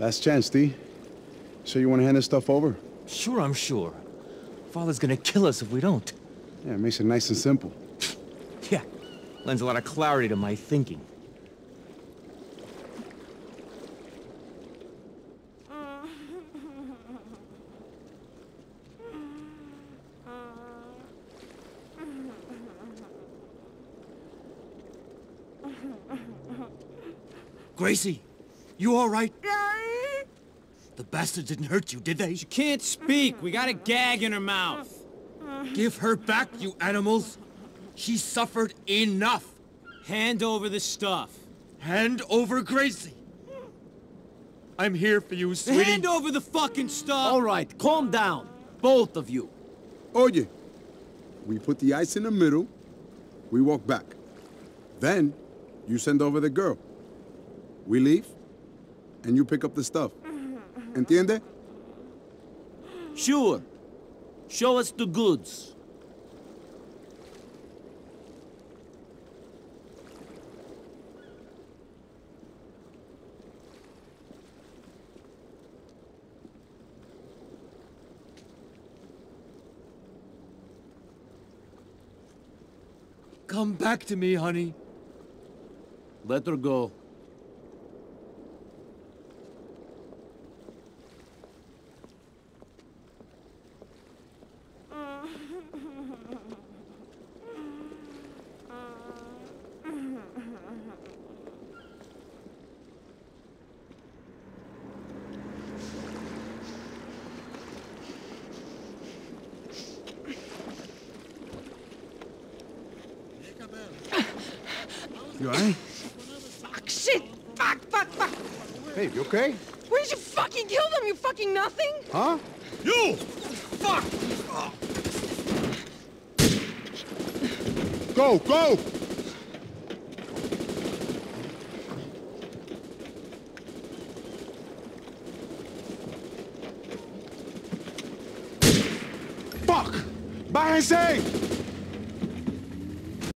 Last chance, D. Sure you want to hand this stuff over? Sure, I'm sure. Father's gonna kill us if we don't. Yeah, it makes it nice and simple. Yeah, lends a lot of clarity to my thinking. Gracie, you all right? The bastard didn't hurt you, did they? She can't speak. We got a gag in her mouth. Give her back, you animals. She suffered enough. Hand over the stuff. Hand over Gracie. I'm here for you, sweetie. Hand over the fucking stuff! All right, calm down. Both of you. Oye, we put the ice in the middle, we walk back. Then, you send over the girl. We leave, and you pick up the stuff. Entiende? Sure. Show us the goods. Come back to me, honey. Let her go. You alright? Fuck, shit! Fuck, fuck, fuck! Babe, you okay? Where did you fucking kill them, you fucking nothing? Huh? You! Fuck! Go, go! Fuck! Bájense!